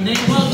Name well